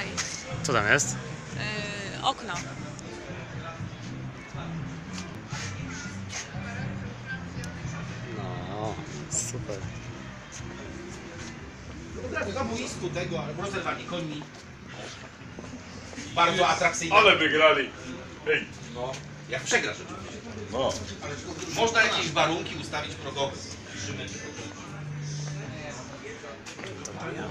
tutaj. Co tam jest? Yy, okno. No, super. Na boisku tego, albo rozerwanie koni. Bardzo atrakcyjne. Ale wygrali. Ej, No, jak przegrasz oczywiście. no. Można jakieś warunki ustawić progowe. Piszemy. To ja.